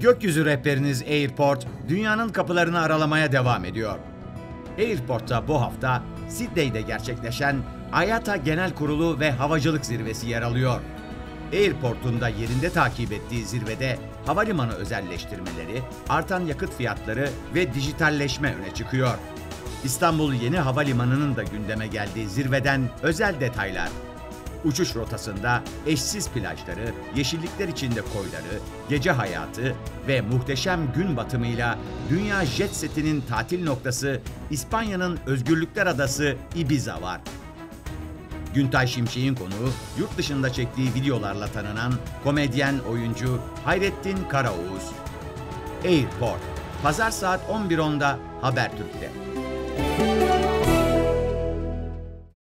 Gökyüzü rehberiniz Airport, dünyanın kapılarını aralamaya devam ediyor. Airport'ta bu hafta Sydney'de gerçekleşen IATA Genel Kurulu ve Havacılık Zirvesi yer alıyor. Airport'un da yerinde takip ettiği zirvede havalimanı özelleştirmeleri, artan yakıt fiyatları ve dijitalleşme öne çıkıyor. İstanbul Yeni Havalimanı'nın da gündeme geldiği zirveden özel detaylar. Uçuş rotasında eşsiz plajları, yeşillikler içinde koyları, gece hayatı ve muhteşem gün batımıyla dünya jet setinin tatil noktası İspanya'nın Özgürlükler Adası Ibiza var. Güntay Şimşek'in konuğu yurt dışında çektiği videolarla tanınan komedyen oyuncu Hayrettin Karaoğuz. Airport, pazar saat 11.10'da Habertürk'te.